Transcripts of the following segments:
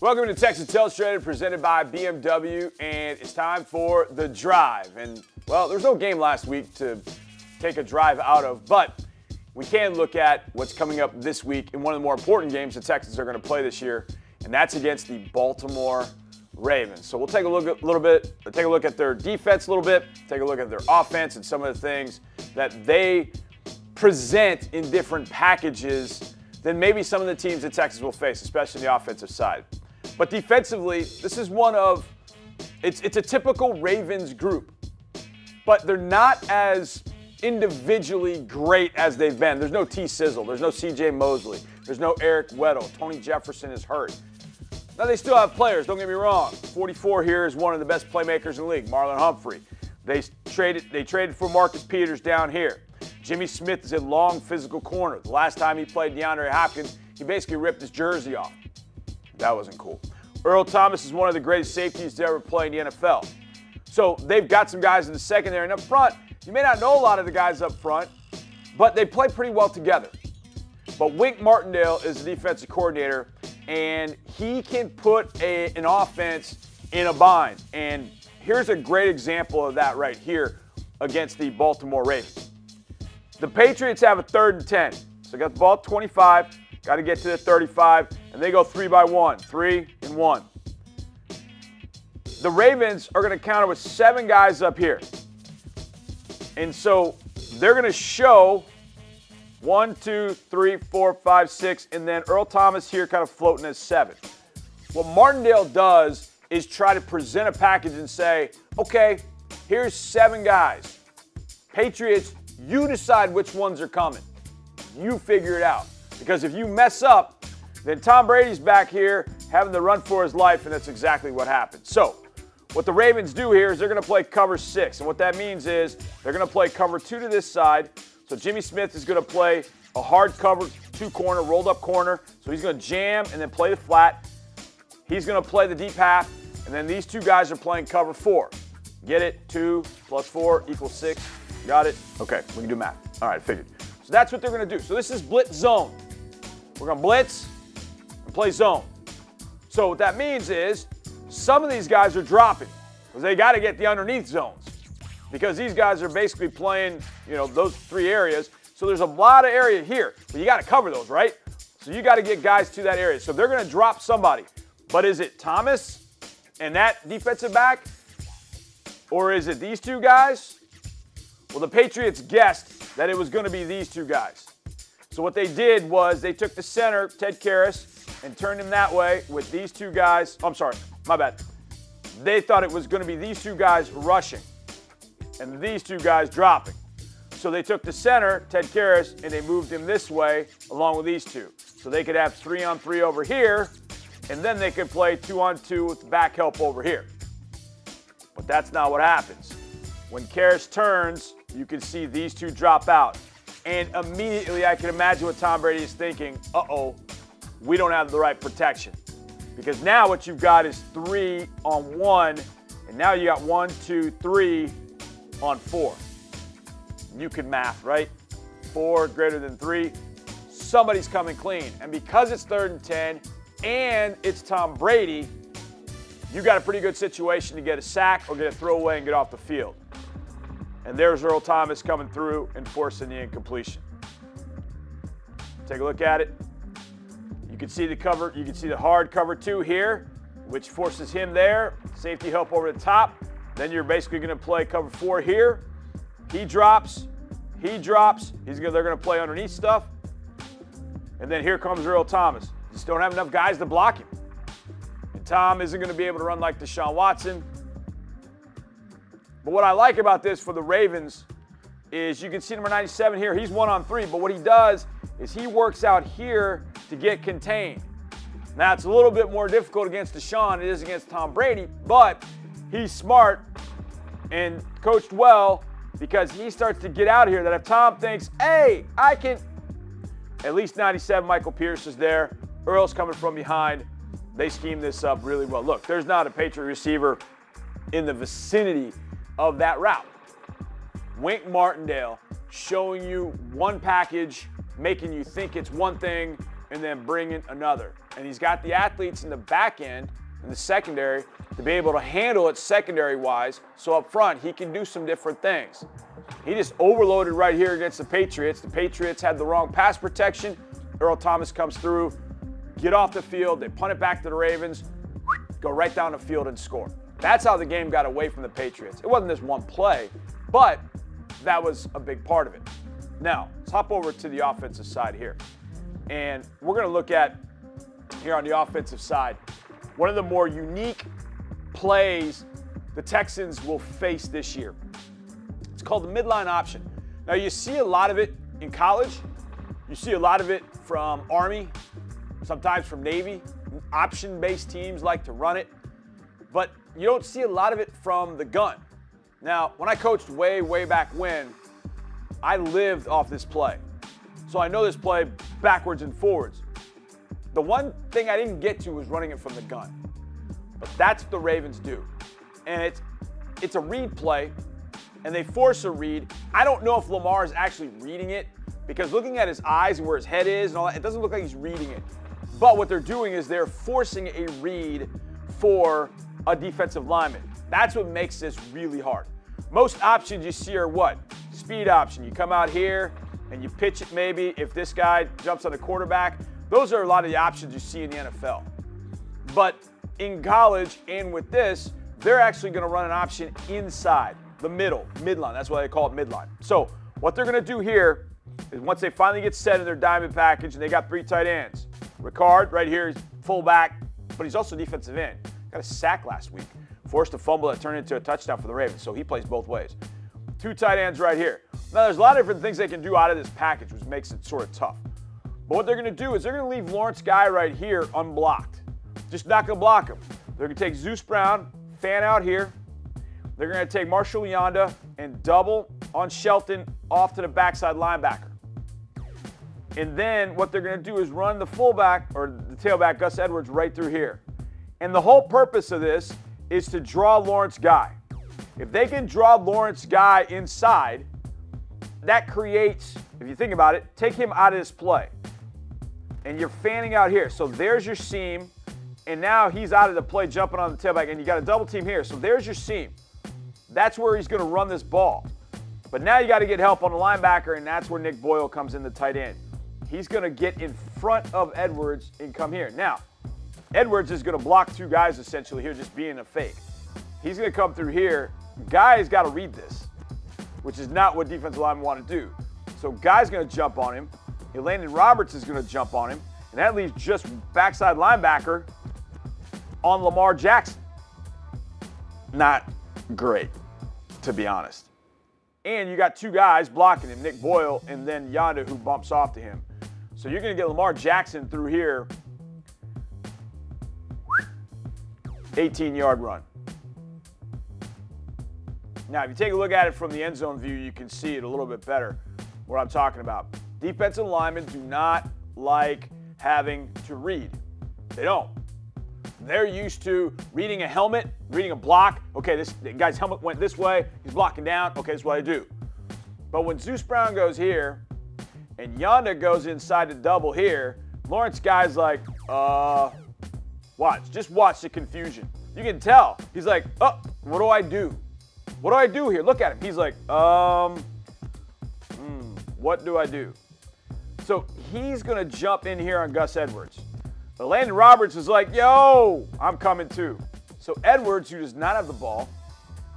Welcome to Texans Illustrated, presented by BMW, and it's time for the drive. And well, there's no game last week to take a drive out of, but we can look at what's coming up this week in one of the more important games the Texans are going to play this year, and that's against the Baltimore Ravens. So we'll take a look a little bit, take a look at their defense a little bit, take a look at their offense and some of the things that they present in different packages than maybe some of the teams that Texans will face, especially on the offensive side. But defensively, this is one of it's it's a typical Ravens group. But they're not as individually great as they've been. There's no T Sizzle, there's no CJ Mosley, there's no Eric Weddle. Tony Jefferson is hurt. Now they still have players, don't get me wrong. 44 here is one of the best playmakers in the league, Marlon Humphrey. They traded they traded for Marcus Peters down here. Jimmy Smith is a long physical corner. The last time he played DeAndre Hopkins, he basically ripped his jersey off. That wasn't cool. Earl Thomas is one of the greatest safeties to ever play in the NFL. So they've got some guys in the secondary and up front. You may not know a lot of the guys up front, but they play pretty well together. But Wink Martindale is the defensive coordinator, and he can put a, an offense in a bind. And here's a great example of that right here against the Baltimore Ravens. The Patriots have a third and 10. So got the ball at 25. Got to get to the 35, and they go three by one, three and one. The Ravens are going to counter with seven guys up here. And so they're going to show one, two, three, four, five, six, and then Earl Thomas here kind of floating as seven. What Martindale does is try to present a package and say, okay, here's seven guys. Patriots, you decide which ones are coming. You figure it out. Because if you mess up, then Tom Brady's back here having to run for his life, and that's exactly what happened. So, what the Ravens do here is they're going to play cover six. And what that means is they're going to play cover two to this side. So, Jimmy Smith is going to play a hard cover two corner, rolled up corner. So, he's going to jam and then play the flat. He's going to play the deep half. And then these two guys are playing cover four. Get it? Two plus four equals six. Got it? Okay, we can do math. All right, figured. So that's what they're going to do. So this is blitz zone. We're going to blitz and play zone. So what that means is some of these guys are dropping because they got to get the underneath zones because these guys are basically playing, you know, those three areas. So there's a lot of area here, but you got to cover those, right? So you got to get guys to that area. So they're going to drop somebody. But is it Thomas and that defensive back? Or is it these two guys? Well, the Patriots guessed that it was going to be these two guys. So what they did was they took the center, Ted Karras, and turned him that way with these two guys. I'm sorry, my bad. They thought it was going to be these two guys rushing and these two guys dropping. So they took the center, Ted Karras, and they moved him this way along with these two. So they could have three on three over here, and then they could play two on two with back help over here. But that's not what happens. When Karras turns, you can see these two drop out. And immediately I can imagine what Tom Brady is thinking uh oh, we don't have the right protection. Because now what you've got is three on one, and now you got one, two, three on four. You can math, right? Four greater than three. Somebody's coming clean. And because it's third and 10 and it's Tom Brady, you got a pretty good situation to get a sack or get a throwaway and get off the field. And there's Earl Thomas coming through and forcing the incompletion. Take a look at it. You can see the cover, you can see the hard cover two here, which forces him there. Safety help over the top. Then you're basically going to play cover four here. He drops, he drops. He's gonna, they're going to play underneath stuff. And then here comes Earl Thomas. Just don't have enough guys to block him. And Tom isn't going to be able to run like Deshaun Watson. But what I like about this for the Ravens is you can see number 97 here. He's one on three, but what he does is he works out here to get contained. Now, it's a little bit more difficult against Deshaun. It is against Tom Brady, but he's smart and coached well because he starts to get out here that if Tom thinks, hey, I can, at least 97, Michael Pierce is there. Earl's coming from behind. They scheme this up really well. Look, there's not a Patriot receiver in the vicinity of that route. Wink Martindale showing you one package, making you think it's one thing, and then bringing another. And he's got the athletes in the back end, in the secondary, to be able to handle it secondary wise. So up front, he can do some different things. He just overloaded right here against the Patriots. The Patriots had the wrong pass protection. Earl Thomas comes through, get off the field, they punt it back to the Ravens, go right down the field and score. That's how the game got away from the Patriots. It wasn't this one play, but that was a big part of it. Now, let's hop over to the offensive side here. And we're going to look at here on the offensive side one of the more unique plays the Texans will face this year. It's called the midline option. Now, you see a lot of it in college, you see a lot of it from Army, sometimes from Navy. Option based teams like to run it, but you don't see a lot of it from the gun. Now, when I coached way, way back when, I lived off this play. So I know this play backwards and forwards. The one thing I didn't get to was running it from the gun. But that's what the Ravens do. And it's it's a read play, and they force a read. I don't know if Lamar is actually reading it because looking at his eyes and where his head is and all that, it doesn't look like he's reading it. But what they're doing is they're forcing a read for a defensive lineman. That's what makes this really hard. Most options you see are what? Speed option. You come out here and you pitch it maybe if this guy jumps on the quarterback. Those are a lot of the options you see in the NFL. But in college and with this, they're actually going to run an option inside the middle, midline. That's why they call it midline. So what they're going to do here is once they finally get set in their diamond package and they got three tight ends. Ricard right here is fullback, but he's also defensive end. Got a sack last week. Forced a fumble that turned into a touchdown for the Ravens, so he plays both ways. Two tight ends right here. Now, there's a lot of different things they can do out of this package, which makes it sort of tough. But what they're going to do is they're going to leave Lawrence Guy right here unblocked. Just not going to block him. They're going to take Zeus Brown, fan out here. They're going to take Marshall Yanda and double on Shelton off to the backside linebacker. And then what they're going to do is run the fullback or the tailback, Gus Edwards, right through here. And the whole purpose of this is to draw Lawrence Guy. If they can draw Lawrence Guy inside, that creates, if you think about it, take him out of this play. And you're fanning out here. So there's your seam. And now he's out of the play jumping on the tailback. And you got a double team here. So there's your seam. That's where he's going to run this ball. But now you got to get help on the linebacker, and that's where Nick Boyle comes in the tight end. He's going to get in front of Edwards and come here. Now, Edwards is going to block two guys essentially here, just being a fake. He's going to come through here. Guy's got to read this, which is not what defensive linemen want to do. So Guy's going to jump on him. Landon Roberts is going to jump on him, and that leaves just backside linebacker on Lamar Jackson. Not great, to be honest. And you got two guys blocking him, Nick Boyle and then Yanda, who bumps off to him. So you're going to get Lamar Jackson through here. 18 yard run. Now, if you take a look at it from the end zone view, you can see it a little bit better what I'm talking about. Defensive linemen do not like having to read. They don't. They're used to reading a helmet, reading a block. Okay, this guy's helmet went this way. He's blocking down. Okay, that's what I do. But when Zeus Brown goes here and Yanda goes inside the double here, Lawrence Guy's like, uh, watch. Just watch the confusion. You can tell. He's like, oh, what do I do? What do I do here? Look at him. He's like, um, hmm, what do I do? So he's going to jump in here on Gus Edwards. But Landon Roberts is like, yo, I'm coming too. So Edwards, who does not have the ball,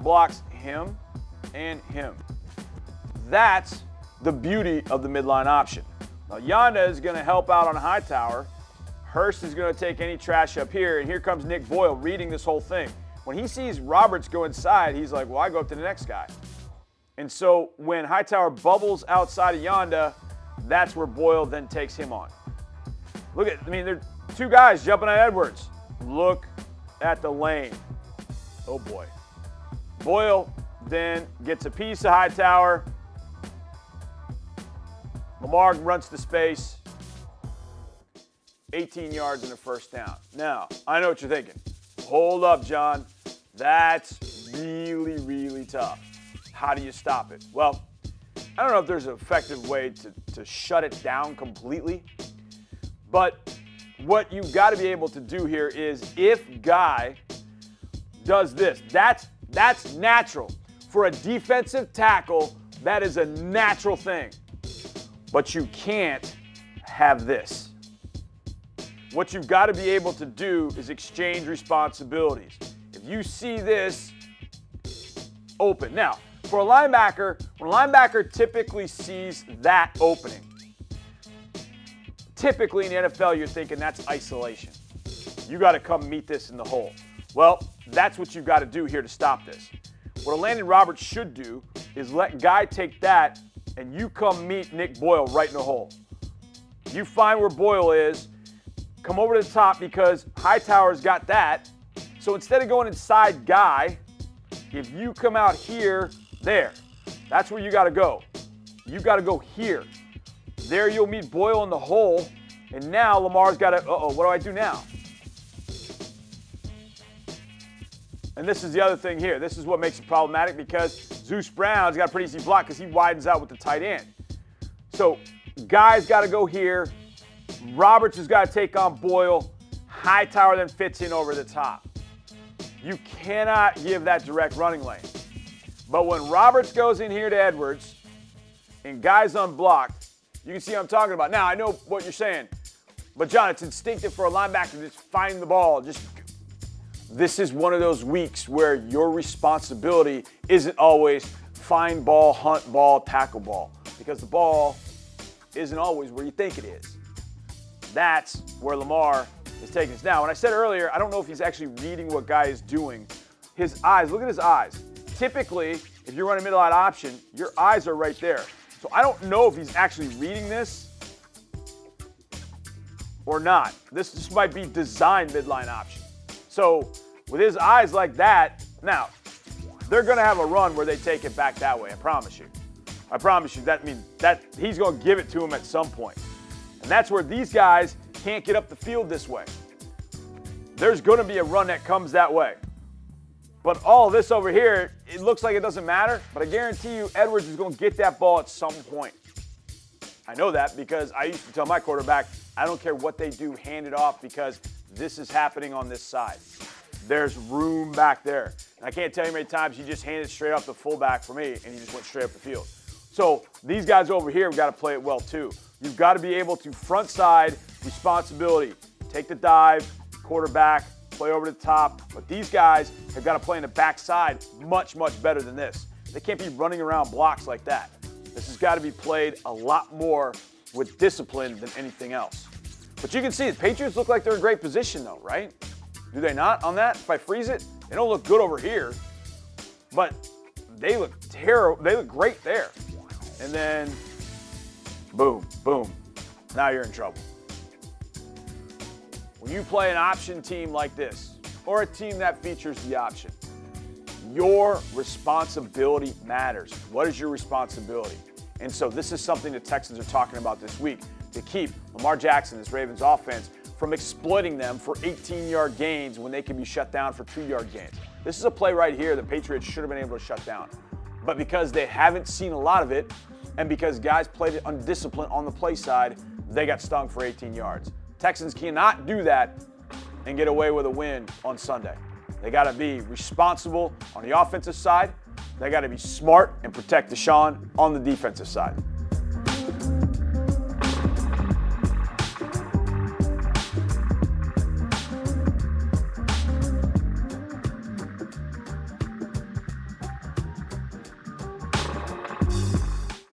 blocks him and him. That's the beauty of the midline option. Now Yanda is going to help out on Hightower. Hurst is going to take any trash up here, and here comes Nick Boyle reading this whole thing. When he sees Roberts go inside, he's like, well, I go up to the next guy. And so when Hightower bubbles outside of Yanda, that's where Boyle then takes him on. Look at, I mean, they're Two guys jumping on Edwards. Look at the lane. Oh boy. Boyle then gets a piece of Hightower. Lamar runs to space. 18 yards and a first down. Now, I know what you're thinking. Hold up, John. That's really, really tough. How do you stop it? Well, I don't know if there's an effective way to, to shut it down completely. But what you've got to be able to do here is if guy does this, that's that's natural. For a defensive tackle, that is a natural thing. But you can't have this. What you've got to be able to do is exchange responsibilities. If you see this open. Now, for a linebacker, when a linebacker typically sees that opening, typically in the NFL, you're thinking that's isolation. You got to come meet this in the hole. Well, that's what you've got to do here to stop this. What a Landon Roberts should do is let Guy take that and you come meet Nick Boyle right in the hole. You find where Boyle is, come over to the top because Hightower's got that. So instead of going inside Guy, if you come out here, there, that's where you got to go. You got to go here. There you'll meet Boyle in the hole. And now Lamar's got to, uh-oh, what do I do now? And this is the other thing here. This is what makes it problematic because Zeus Brown's got a pretty easy block because he widens out with the tight end. So Guy's got to go here. Roberts has got to take on Boyle. Hightower then fits in over the top. You cannot give that direct running lane. But when Roberts goes in here to Edwards and Guy's unblocked, you can see what I'm talking about. Now, I know what you're saying, but John, it's instinctive for a linebacker to just find the ball, just this is one of those weeks where your responsibility isn't always find ball, hunt ball, tackle ball, because the ball isn't always where you think it is. That's where Lamar is taking us. Now, when I said earlier, I don't know if he's actually reading what Guy is doing. His eyes, look at his eyes. Typically, if you're running midline option, your eyes are right there. So I don't know if he's actually reading this or not. This just might be designed midline option. So with his eyes like that, now they're to have a run where they take it back that way. I promise you. I promise you that I mean that he's to give it to him at some point. And that's where these guys can't get up the field this way. There's going to be a run that comes that way. But all this over here, it looks like it doesn't matter, but I guarantee you Edwards is going to get that ball at some point. I know that because I used to tell my quarterback, I don't care what they do, hand it off because this is happening on this side. There's room back there. And I can't tell you how many times he just handed straight up the fullback for me and he just went straight up the field. So these guys over here have got to play it well too. You've got to be able to front side responsibility, take the dive, quarterback, play over the top. But these guys have got to play in the backside much, much better than this. They can't be running around blocks like that. This has got to be played a lot more with discipline than anything else. But you can see the Patriots look like they're in a great position though, right? Do they not on that? If I freeze it, they don't look good over here, but they look terrible. They look great there. And then, boom, boom. Now you're in trouble. When you play an option team like this, or a team that features the option, your responsibility matters. What is your responsibility? And so this is something the Texans are talking about this week to keep Lamar Jackson, this Ravens offense, from exploiting them for 18 yard gains when they can be shut down for two yard gains. This is a play right here the Patriots should have been able to shut down. But because they haven't seen a lot of it, and because guys played it undisciplined on the play side, they got stung for 18 yards. Texans cannot do that and get away with a win on Sunday. They got to be responsible on the offensive side. They got to be smart and protect Deshaun on the defensive side.